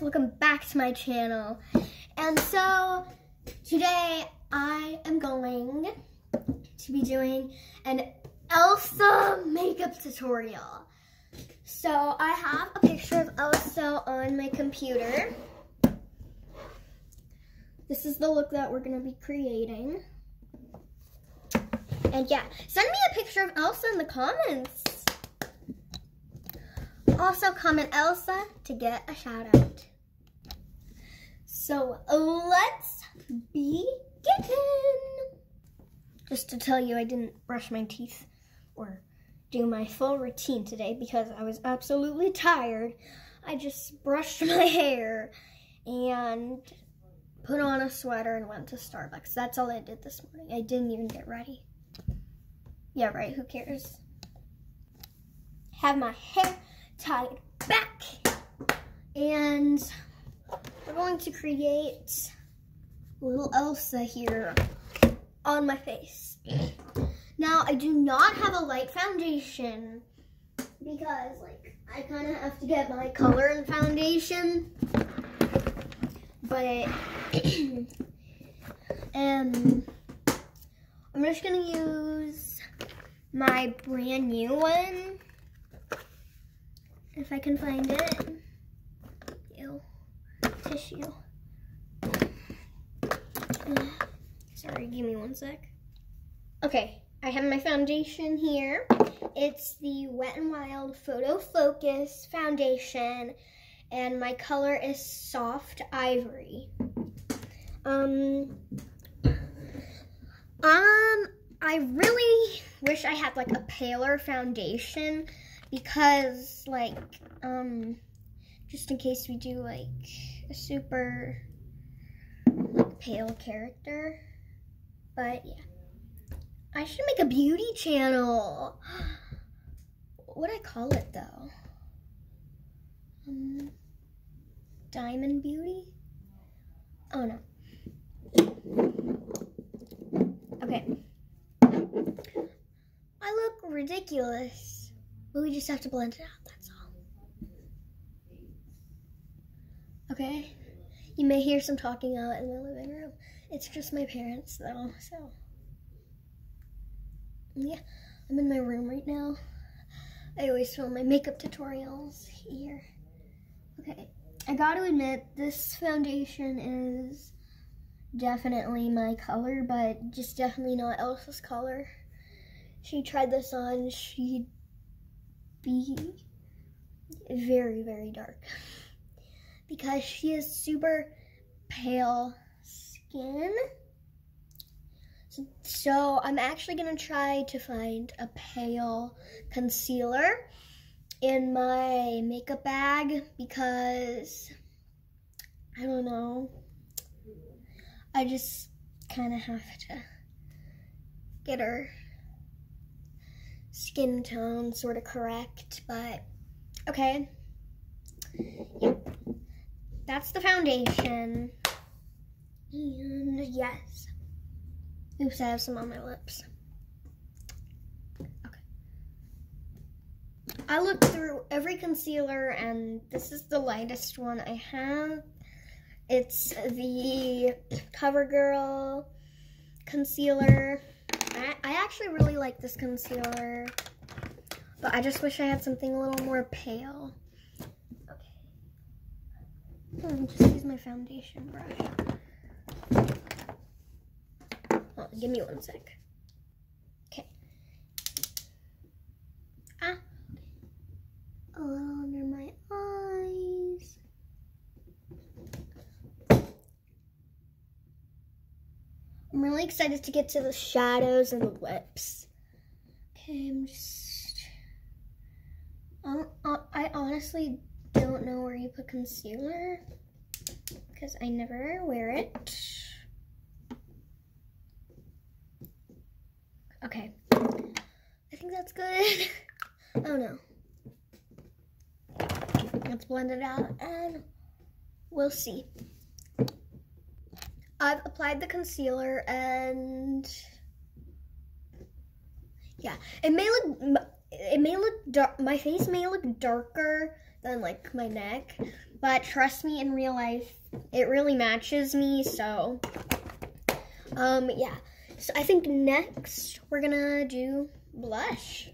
welcome back to my channel. And so today I am going to be doing an Elsa makeup tutorial. So I have a picture of Elsa on my computer. This is the look that we're gonna be creating. And yeah, send me a picture of Elsa in the comments. Also comment Elsa to get a shout out. So let's begin. Just to tell you, I didn't brush my teeth or do my full routine today because I was absolutely tired. I just brushed my hair and put on a sweater and went to Starbucks. That's all I did this morning. I didn't even get ready. Yeah, right, who cares? Have my hair tied back. And we're going to create little Elsa here on my face. Now, I do not have a light foundation because, like, I kind of have to get my color and foundation. But, um, I'm just going to use my brand new one. If I can find it. Tissue. Sorry, give me one sec. Okay, I have my foundation here. It's the Wet n Wild Photo Focus Foundation, and my color is Soft Ivory. Um, um, I really wish I had like a paler foundation because like, um, just in case we do like super pale character. But yeah. I should make a beauty channel. What would I call it though? Um, Diamond Beauty? Oh no. Okay. I look ridiculous. But we just have to blend it out, that's all. Okay? You may hear some talking out in the living room. It's just my parents though, so. Yeah, I'm in my room right now. I always film my makeup tutorials here. Okay, I gotta admit, this foundation is definitely my color, but just definitely not Elsa's color. She tried this on, she'd be very, very dark. Because she has super pale skin. So I'm actually gonna try to find a pale concealer in my makeup bag because I don't know. I just kind of have to get her skin tone sort of correct, but okay. That's the foundation. And yes. Oops, I have some on my lips. Okay. I looked through every concealer and this is the lightest one I have. It's the CoverGirl concealer. I, I actually really like this concealer, but I just wish I had something a little more pale. Hmm, just use my foundation brush. Oh, give me one sec. Okay. Ah. A little under my eyes. I'm really excited to get to the shadows and the lips. Okay, I'm just... I, I honestly don't know where you put concealer because I never wear it. Okay. I think that's good. oh no. Let's blend it out and we'll see. I've applied the concealer and yeah, it may look, it may look dark, my face may look darker than like my neck, but trust me, in real life, it really matches me, so, um, yeah. So I think next we're gonna do blush.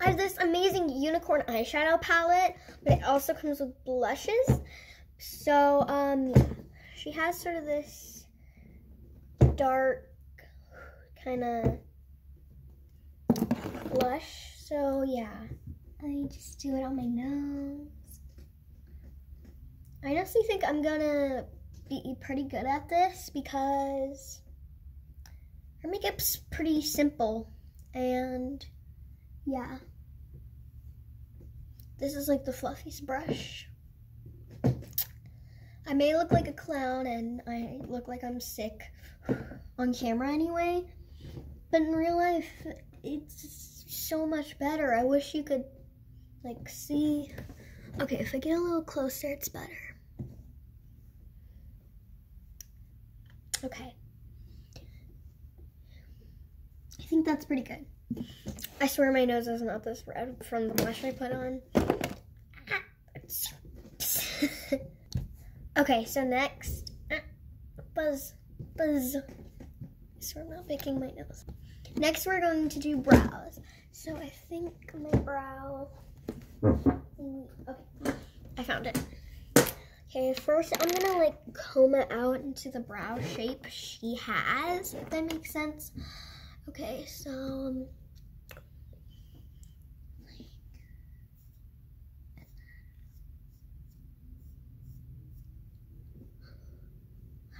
I have this amazing unicorn eyeshadow palette, but it also comes with blushes. So, um, yeah. she has sort of this dark kind of blush. So, yeah. I just do it on my nose. I honestly think I'm gonna be pretty good at this because her makeup's pretty simple and yeah. This is like the fluffiest brush. I may look like a clown and I look like I'm sick on camera anyway, but in real life, it's so much better. I wish you could like see. Okay, if I get a little closer, it's better. Okay. I think that's pretty good. I swear my nose is not this red from the blush I put on. okay, so next, buzz, buzz. I swear I'm not picking my nose. Next, we're going to do brows. So I think my brow, okay, I found it. Okay, first I'm gonna like comb it out into the brow shape she has, if that makes sense. Okay, so um,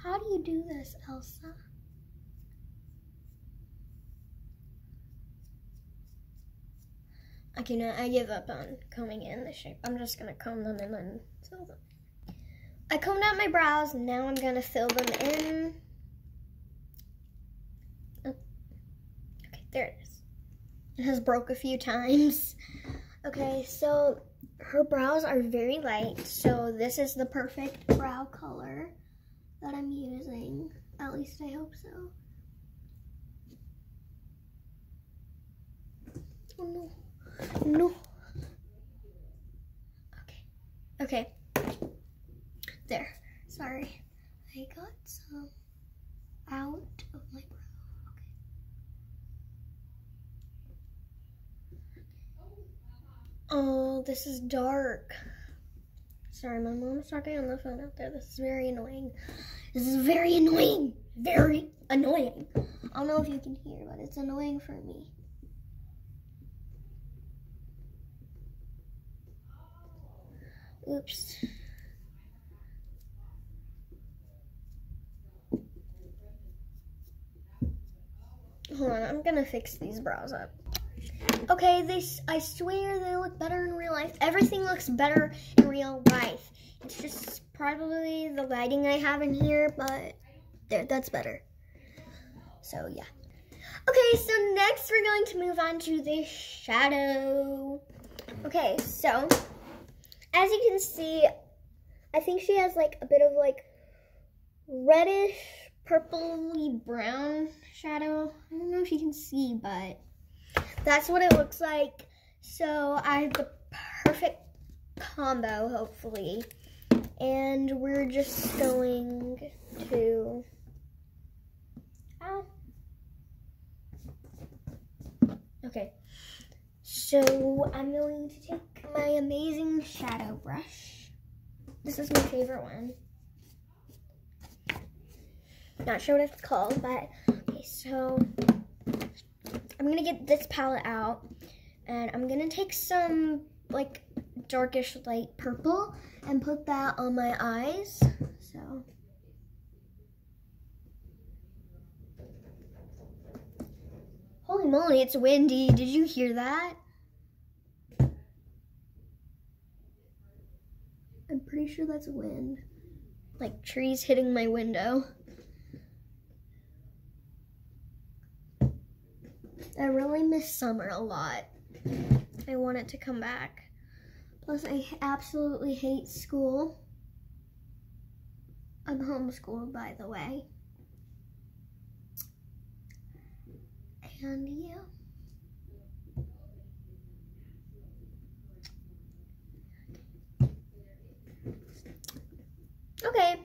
How do you do this, Elsa? Okay, no, I give up on combing in the shape. I'm just gonna comb them and then fill them. I combed out my brows, now I'm gonna fill them in. Oh. Okay, there it is. It has broke a few times. Okay, so her brows are very light, so this is the perfect brow color that I'm using. At least I hope so. Oh no. No. Okay. Okay. There. Sorry. I got some out of my brow. Okay. Oh, this is dark. Sorry, my mom's talking on the phone out there. This is very annoying. This is very annoying. Very annoying. I don't know if you can hear, but it's annoying for me. Oops. Hold on, I'm gonna fix these brows up. Okay, they, I swear they look better in real life. Everything looks better in real life. It's just probably the lighting I have in here, but there, that's better. So, yeah. Okay, so next we're going to move on to the shadow. Okay, so, as you can see, I think she has like a bit of like reddish, purpley brown shadow. I don't know if you can see, but that's what it looks like. So I have the perfect combo, hopefully. And we're just going to... Oh. Okay. So I'm going to take my amazing shadow brush. This is my favorite one. Not sure what it's called, but okay, so I'm gonna get this palette out and I'm gonna take some like darkish light purple and put that on my eyes. So. Holy moly, it's windy. Did you hear that? I'm pretty sure that's wind. Like trees hitting my window. I really miss summer a lot. I want it to come back. Plus, I absolutely hate school. I'm homeschooled, by the way. And yeah. Okay.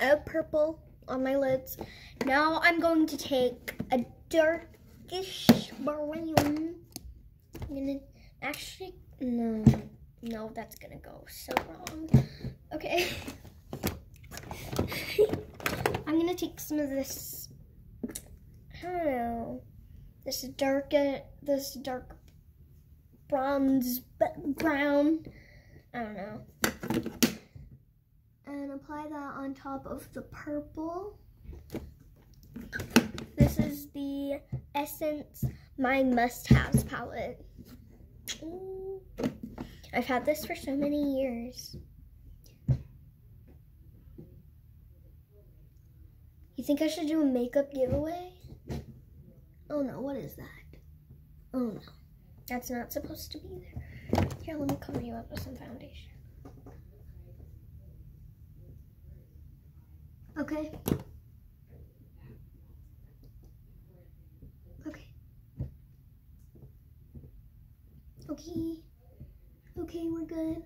I have purple on my lids. Now I'm going to take a darkish brown. I'm gonna actually no no that's gonna go so wrong. Okay. I'm gonna take some of this I don't know this dark uh, this dark bronze brown I don't know and apply that on top of the purple. This is the Essence My Must Haves palette. Ooh. I've had this for so many years. You think I should do a makeup giveaway? Oh no, what is that? Oh no, that's not supposed to be there. Here, let me cover you up with some foundation. Okay. Okay. Okay. Okay, we're good.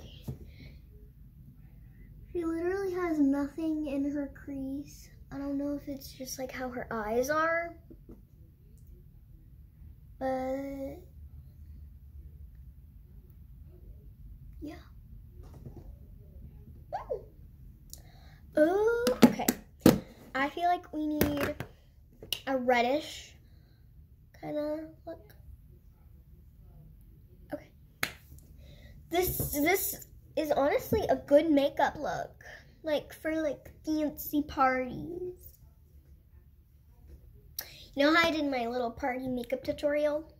Okay. She literally has nothing in her crease. I don't know if it's just like how her eyes are. But yeah. Oh, okay. I feel like we need a reddish kind of look. Okay. This this is honestly a good makeup look. Like for like fancy parties. You know how I did my little party makeup tutorial?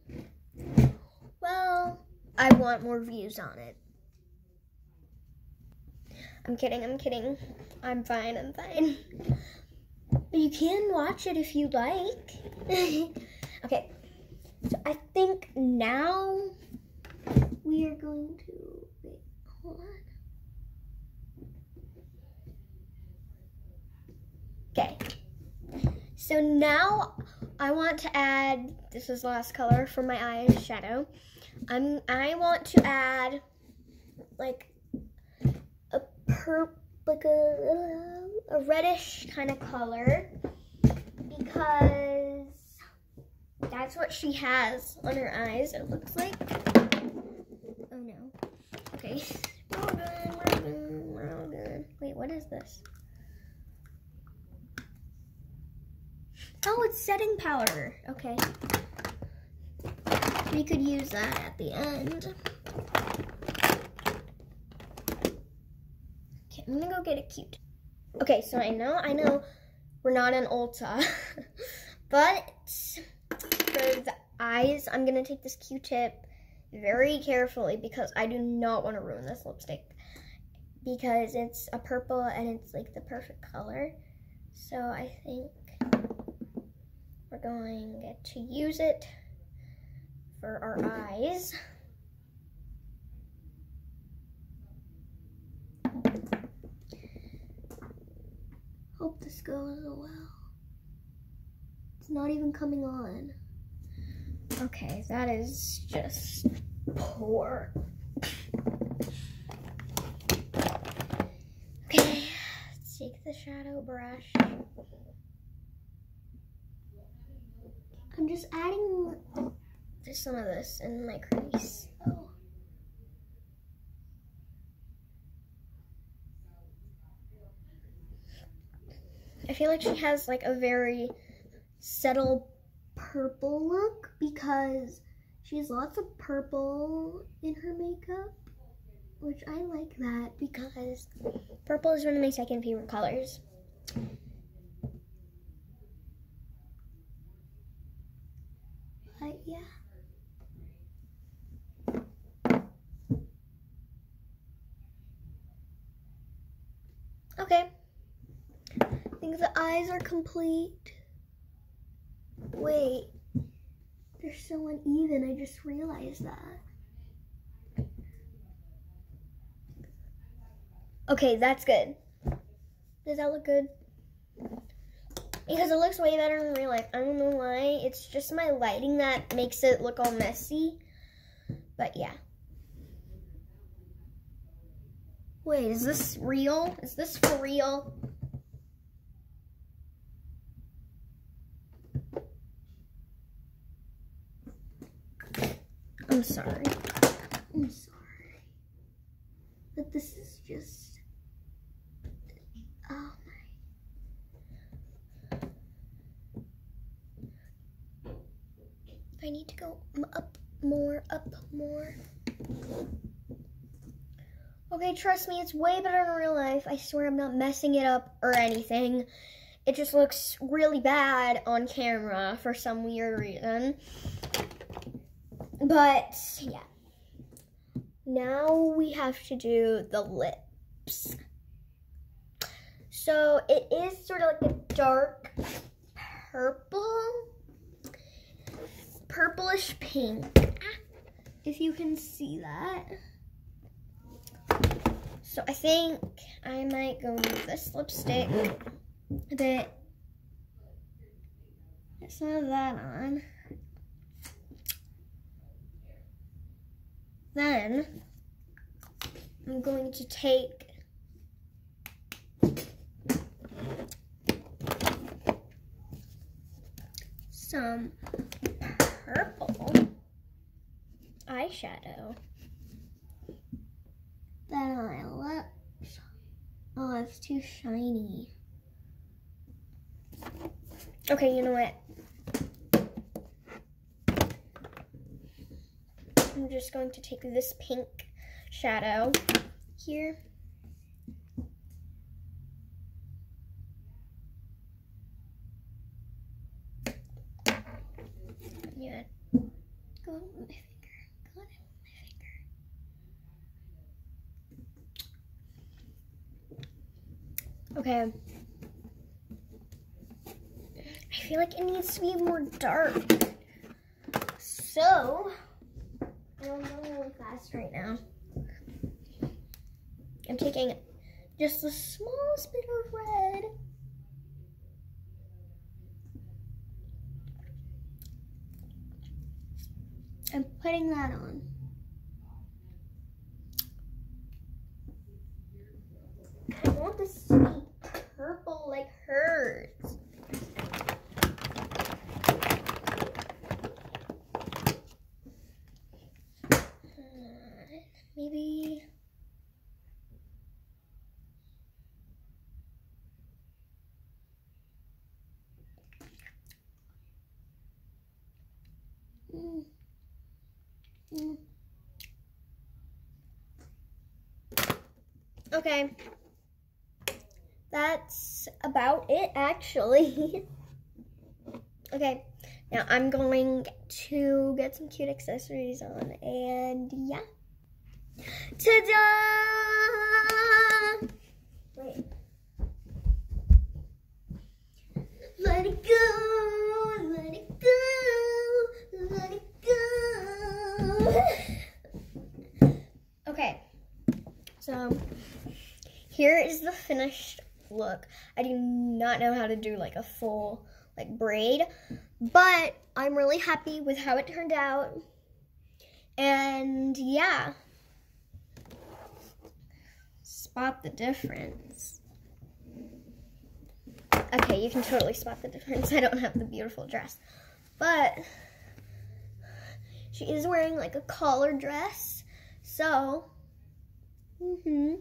Well, I want more views on it. I'm kidding, I'm kidding. I'm fine, I'm fine. But you can watch it if you like. okay, so I think now we are going to, wait, hold on. Okay, so now I want to add, this is last color for my eyes shadow. I'm, I want to add like purple, like a, a reddish kind of color because that's what she has on her eyes, it looks like. Oh no. Okay. We're all good, we're all good, we're all good. Wait, what is this? Oh, it's setting powder. Okay. We could use that at the end. I'm gonna go get a cute. Okay, so I know, I know we're not in Ulta, but for the eyes, I'm gonna take this Q-tip very carefully because I do not want to ruin this lipstick because it's a purple and it's like the perfect color. So I think we're going to use it for our eyes. Hope this goes well. It's not even coming on. Okay, that is just poor. Okay, let's take the shadow brush. I'm just adding just some of this in my crease. Oh. I feel like she has like a very subtle purple look because she has lots of purple in her makeup, which I like that because purple is one of my second favorite colors. But yeah. Okay think the eyes are complete. Wait, they're so uneven, I just realized that. Okay, that's good. Does that look good? Because it looks way better in real life. I don't know why. It's just my lighting that makes it look all messy. But yeah. Wait, is this real? Is this for real? I'm sorry. I'm sorry. But this is just. Oh my. I need to go up more, up more. Okay, trust me, it's way better in real life. I swear I'm not messing it up or anything. It just looks really bad on camera for some weird reason. But, yeah. Now we have to do the lips. So it is sort of like a dark purple, purplish pink, if you can see that. So I think I might go with this lipstick that some of that on. Then I'm going to take some purple eyeshadow. Then my lips. Oh, it's too shiny. Okay, you know what? Just going to take this pink shadow here. Yeah. Okay. I feel like it needs to be more dark. So, Really fast right now. I'm taking just the smallest bit of red. I'm putting that on. I want this to be purple like hers. maybe mm. Mm. Okay. That's about it, actually. okay, now I'm going to get some cute accessories on, and yeah. Ta-da! Let it go, let it go, let it go. okay, so here is the finished look. I do not know how to do like a full like braid, but I'm really happy with how it turned out. And yeah spot the difference. Okay, you can totally spot the difference. I don't have the beautiful dress. But she is wearing like a collar dress. So, mm-hmm.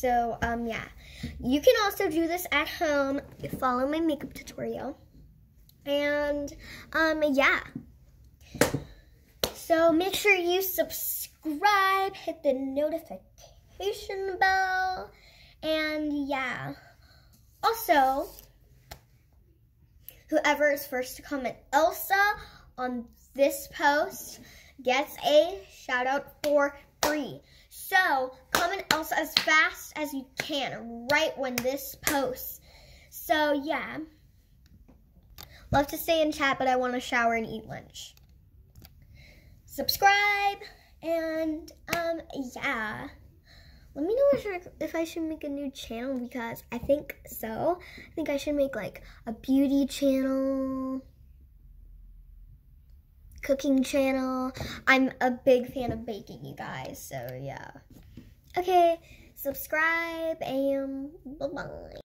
So, um, yeah. You can also do this at home. Follow my makeup tutorial. And, um, yeah. So make sure you subscribe, hit the notification bell. And yeah. Also, whoever is first to comment Elsa on this post gets a shout out for free. So comment Elsa as fast as you can right when this posts. So yeah. Love to stay in chat, but I want to shower and eat lunch. Subscribe and um yeah. Let me know if, if I should make a new channel because I think so. I think I should make like a beauty channel, cooking channel. I'm a big fan of baking, you guys, so yeah. Okay, subscribe and bye bye.